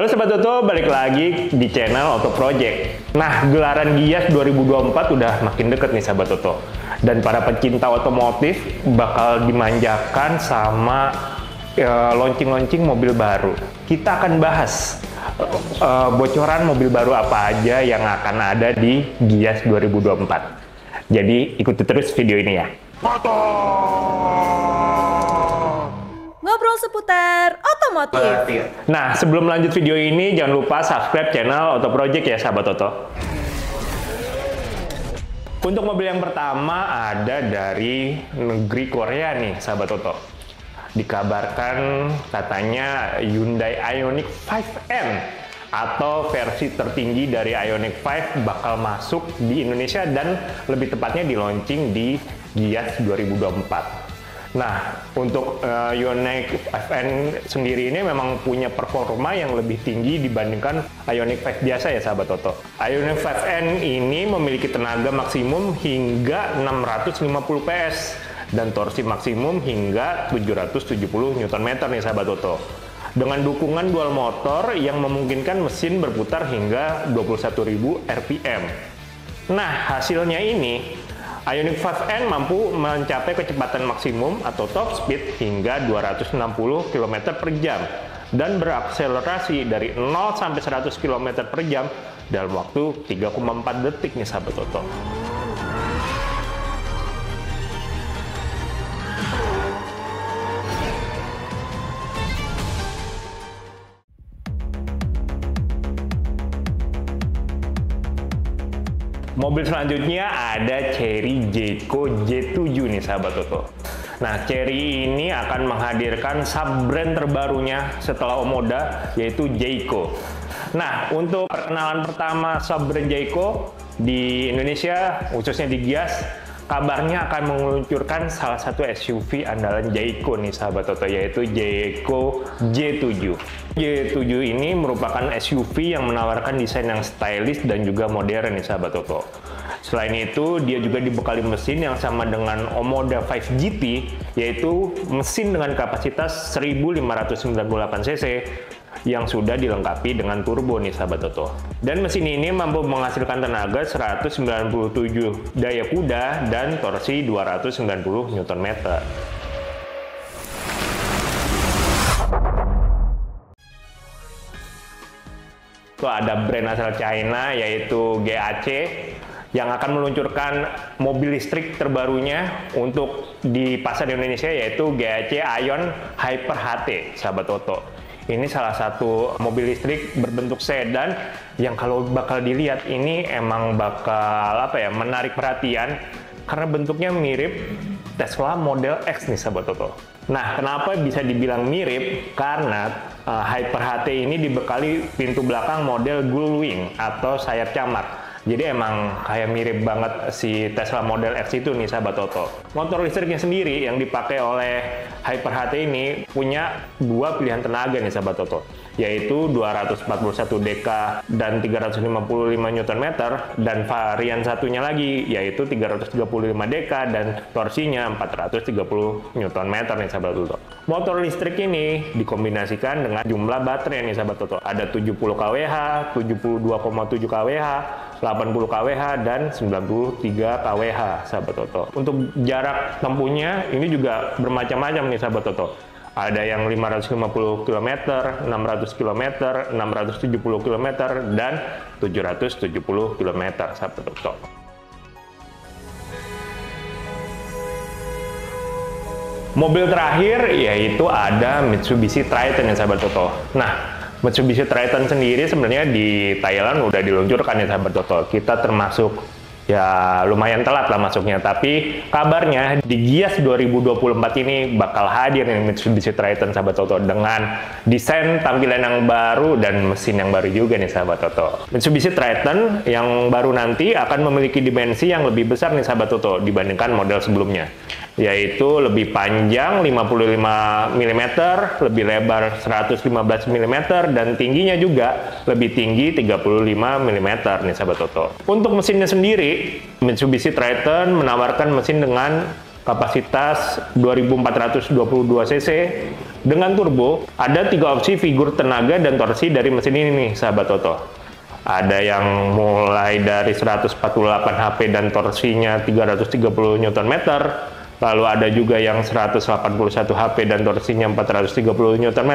Halo Sobat Toto, balik lagi di channel Auto Project. Nah, gelaran Gias 2024 udah makin deket nih Sobat Toto. Dan para pecinta otomotif bakal dimanjakan sama uh, launching-launching mobil baru. Kita akan bahas uh, bocoran mobil baru apa aja yang akan ada di Gias 2024. Jadi ikuti terus video ini ya. Ngobrol seputar otomotif. Nah, sebelum lanjut video ini, jangan lupa subscribe channel Auto Project ya, sahabat Toto. Untuk mobil yang pertama ada dari negeri Korea nih, sahabat Toto. Dikabarkan katanya Hyundai Ioniq 5N atau versi tertinggi dari Ioniq 5 bakal masuk di Indonesia dan lebih tepatnya di launching di Gias 2024. Nah, untuk uh, Ioniq 5N sendiri ini memang punya performa yang lebih tinggi dibandingkan Ioniq 5 biasa ya sahabat Toto. Ioniq 5N ini memiliki tenaga maksimum hingga 650 PS dan torsi maksimum hingga 770 Nm nih sahabat Toto. Dengan dukungan dual motor yang memungkinkan mesin berputar hingga 21.000 RPM. Nah, hasilnya ini Ioniq 5N mampu mencapai kecepatan maksimum atau top speed hingga 260 km per jam dan berakselerasi dari 0 sampai 100 km per jam dalam waktu 3,4 detik nih sahabat Toto. Mobil selanjutnya ada Cherry Jayco J7 nih sahabat Toto. Nah, Cherry ini akan menghadirkan sub-brand terbarunya setelah Omoda yaitu Jayco. Nah, untuk perkenalan pertama sub-brand Jayco di Indonesia, khususnya di Gias, kabarnya akan meluncurkan salah satu SUV andalan Jayco nih sahabat Toto yaitu Jayco J7. J7 ini merupakan SUV yang menawarkan desain yang stylish dan juga modern nih sahabat Toto. Selain itu, dia juga dibekali mesin yang sama dengan Omoda 5 GT, yaitu mesin dengan kapasitas 1598 cc yang sudah dilengkapi dengan turbo nih sahabat Toto. Dan mesin ini mampu menghasilkan tenaga 197 daya kuda dan torsi 290 Nm. Itu ada brand asal China yaitu GAC yang akan meluncurkan mobil listrik terbarunya untuk di pasar Indonesia yaitu GAC Ion Hyper HT, sahabat Toto. Ini salah satu mobil listrik berbentuk sedan yang kalau bakal dilihat ini emang bakal apa ya menarik perhatian karena bentuknya mirip Tesla Model X nih sahabat Toto. Nah, kenapa bisa dibilang mirip? Karena uh, Hyper HT ini dibekali pintu belakang model Gullwing atau sayap camar jadi emang kayak mirip banget si Tesla Model X itu nih sahabat Toto. Motor listriknya sendiri yang dipakai oleh Hyper HT ini punya dua pilihan tenaga nih sahabat Toto, yaitu 241 dk dan 355 Nm dan varian satunya lagi yaitu 335 dk dan torsinya 430 Nm nih sahabat Toto. Motor listrik ini dikombinasikan dengan jumlah baterai nih sahabat Toto. Ada 70 kWh, 72,7 kWh, 80 kWh dan 93 kWh sahabat Toto. Untuk jarak tempuhnya ini juga bermacam-macam nih sahabat Toto. Ada yang 550 km, 600 km, 670 km, dan 770 km sahabat Toto. Mobil terakhir yaitu ada Mitsubishi Triton ya sahabat Toto. Nah, Mitsubishi Triton sendiri sebenarnya di Thailand udah diluncurkan ya sahabat Toto. Kita termasuk ya lumayan telat lah masuknya. Tapi kabarnya di Gias 2024 ini bakal hadir nih Mitsubishi Triton sahabat Toto dengan desain tampilan yang baru dan mesin yang baru juga nih sahabat Toto. Mitsubishi Triton yang baru nanti akan memiliki dimensi yang lebih besar nih sahabat Toto dibandingkan model sebelumnya yaitu lebih panjang 55 mm, lebih lebar 115 mm, dan tingginya juga lebih tinggi 35 mm nih sahabat Toto. Untuk mesinnya sendiri, Mitsubishi Triton menawarkan mesin dengan kapasitas 2422 cc. Dengan turbo, ada tiga opsi figur tenaga dan torsi dari mesin ini nih, sahabat Toto. Ada yang mulai dari 148 HP dan torsinya 330 Nm, lalu ada juga yang 181 HP dan torsinya 430 Nm,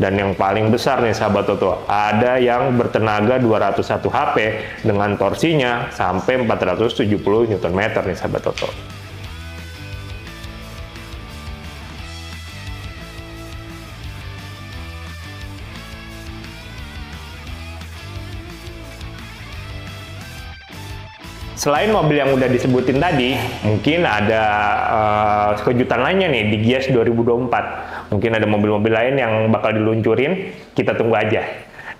dan yang paling besar nih sahabat Toto, ada yang bertenaga 201 HP dengan torsinya sampai 470 Nm nih sahabat Toto. Selain mobil yang udah disebutin tadi, mungkin ada uh, kejutan lainnya nih di Gias 2024. Mungkin ada mobil-mobil lain yang bakal diluncurin, kita tunggu aja.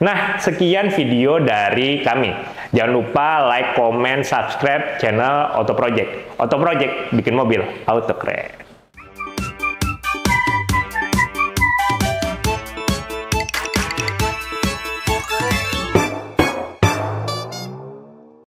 Nah, sekian video dari kami. Jangan lupa like, comment, subscribe channel Auto Project. Auto Project bikin mobil auto keren.